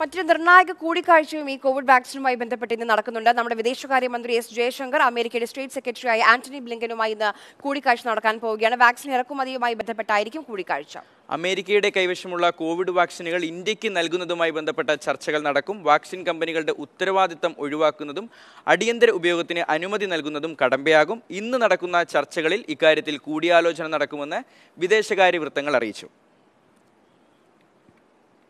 മറ്റൊരു നിർണായക കൂടിക്കാഴ്ചയും ഈ കോവിഡ് വാക്സിനുമായി ബന്ധപ്പെട്ട് ഇന്ന് നടക്കുന്നുണ്ട്. നമ്മുടെ വിദേശകാര്യമന്ത്രി എസ് ജയശങ്കർ അമേരിക്കയുടെ സ്റ്റേറ്റ് സെക്രട്ടറിയായ ആന്റണി ബ്ലിങ്കനുമായി ഇന്ന് കൂടിക്കാഴ്ച നടക്കാൻ പോവുകയാണ്. വാക്സിൻ ഇറക്കുമതിയുമായി ബന്ധപ്പെട്ടായിരിക്കും കൂടിക്കാഴ്ച. അമേരിക്കയുടെ കൈവശമുള്ള കോവിഡ് വാക്സിനുകൾ ഇന്ത്യയ്ക്ക് നൽകുന്നതുമായി ബന്ധപ്പെട്ട ചർച്ചകൾ നടക്കും. വാക്സിൻ കമ്പനികളുടെ ഉത്തരവാദിത്തം ഒഴിവാക്കുന്നതും അടിയന്തര ഉപയോഗത്തിന് അനുമതി നൽകുന്നതും കടമ്പയാകും. ഇന്ന് നടക്കുന്ന ചർച്ചകളിൽ ഇക്കാര്യത്തിൽ കൂടിയാലോചന നടക്കുമെന്ന് വിദേശകാര്യ വൃത്തങ്ങൾ അറിയിച്ചു.